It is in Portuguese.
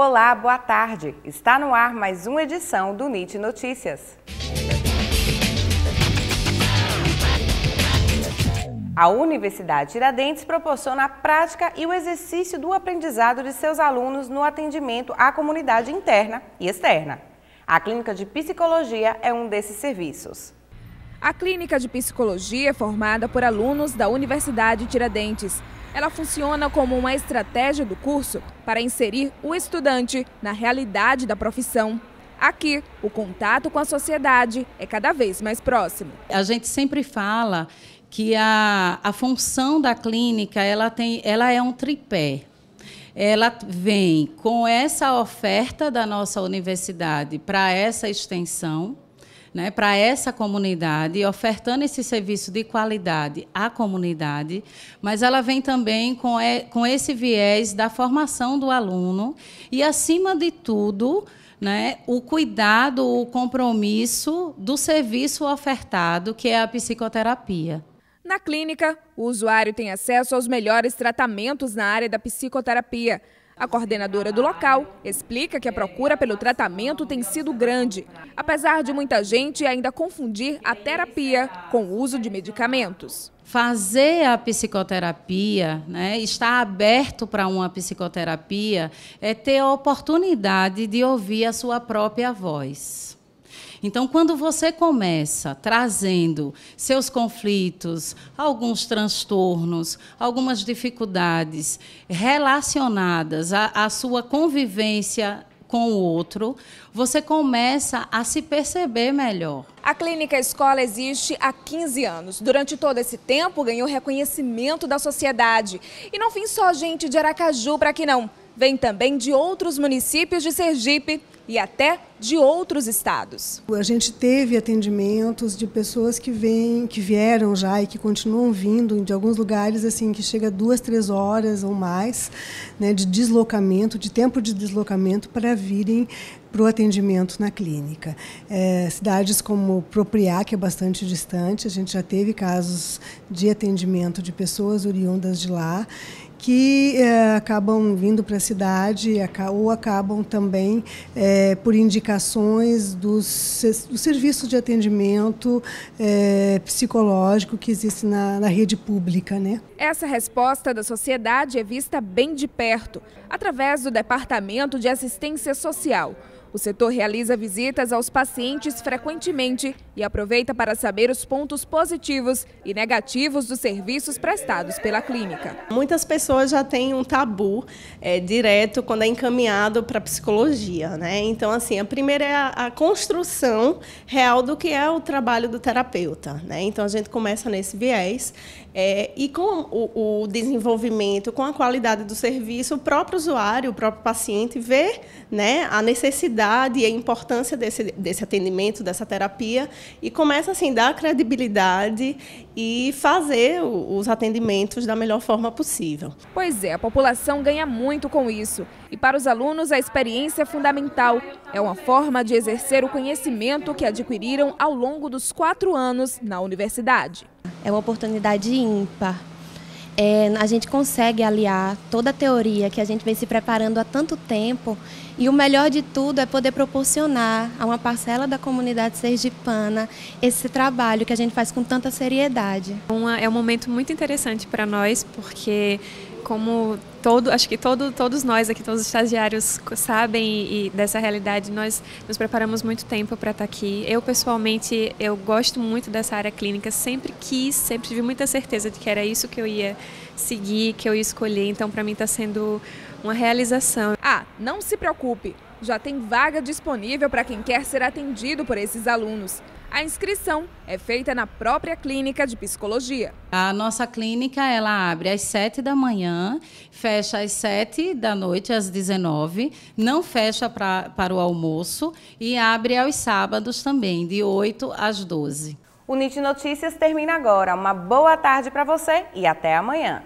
Olá, boa tarde. Está no ar mais uma edição do NIT Notícias. A Universidade Tiradentes proporciona a prática e o exercício do aprendizado de seus alunos no atendimento à comunidade interna e externa. A Clínica de Psicologia é um desses serviços. A Clínica de Psicologia é formada por alunos da Universidade Tiradentes. Ela funciona como uma estratégia do curso para inserir o estudante na realidade da profissão. Aqui, o contato com a sociedade é cada vez mais próximo. A gente sempre fala que a, a função da clínica ela, tem, ela é um tripé. Ela vem com essa oferta da nossa universidade para essa extensão, né, para essa comunidade, ofertando esse serviço de qualidade à comunidade, mas ela vem também com, e, com esse viés da formação do aluno e, acima de tudo, né, o cuidado, o compromisso do serviço ofertado, que é a psicoterapia. Na clínica, o usuário tem acesso aos melhores tratamentos na área da psicoterapia. A coordenadora do local explica que a procura pelo tratamento tem sido grande, apesar de muita gente ainda confundir a terapia com o uso de medicamentos. Fazer a psicoterapia, né, estar aberto para uma psicoterapia, é ter a oportunidade de ouvir a sua própria voz. Então, quando você começa trazendo seus conflitos, alguns transtornos, algumas dificuldades relacionadas à, à sua convivência com o outro, você começa a se perceber melhor. A Clínica Escola existe há 15 anos. Durante todo esse tempo, ganhou reconhecimento da sociedade. E não vem só gente de Aracaju para que não. Vem também de outros municípios de Sergipe e até de outros estados. A gente teve atendimentos de pessoas que vêm, que vieram já e que continuam vindo de alguns lugares assim que chega duas, três horas ou mais, né, de deslocamento, de tempo de deslocamento para virem para o atendimento na clínica. É, cidades como Propriá, que é bastante distante, a gente já teve casos de atendimento de pessoas oriundas de lá que é, acabam vindo para a cidade ou acabam também é, por indicações dos, do serviço de atendimento é, psicológico que existe na, na rede pública. Né? Essa resposta da sociedade é vista bem de perto, através do Departamento de Assistência Social. O setor realiza visitas aos pacientes frequentemente e aproveita para saber os pontos positivos e negativos dos serviços prestados pela clínica. Muitas pessoas já têm um tabu é, direto quando é encaminhado para psicologia. Né? Então, assim, a primeira é a, a, construção real do que é o trabalho do terapeuta. Né? Então, a gente começa nesse viés é, e com o, o desenvolvimento, com a qualidade do serviço, o próprio usuário, o próprio paciente vê né, a necessidade e a importância desse, desse atendimento, dessa terapia, e começa assim, dar credibilidade e fazer os atendimentos da melhor forma possível. Pois é, a população ganha muito com isso. E para os alunos, a experiência é fundamental. É uma forma de exercer o conhecimento que adquiriram ao longo dos quatro anos na universidade. É uma oportunidade ímpar é, a gente consegue aliar toda a teoria que a gente vem se preparando há tanto tempo e o melhor de tudo é poder proporcionar a uma parcela da comunidade sergipana esse trabalho que a gente faz com tanta seriedade. Uma, é um momento muito interessante para nós porque como todo, acho que todo, todos nós aqui, todos os estagiários sabem e, e dessa realidade, nós nos preparamos muito tempo para estar tá aqui. Eu pessoalmente, eu gosto muito dessa área clínica, sempre quis, sempre tive muita certeza de que era isso que eu ia seguir, que eu ia escolher. Então, para mim está sendo uma realização. Ah, não se preocupe, já tem vaga disponível para quem quer ser atendido por esses alunos. A inscrição é feita na própria clínica de psicologia. A nossa clínica ela abre às 7 da manhã, fecha às 7 da noite, às 19, não fecha pra, para o almoço e abre aos sábados também, de 8 às 12. O NIT Notícias termina agora. Uma boa tarde para você e até amanhã.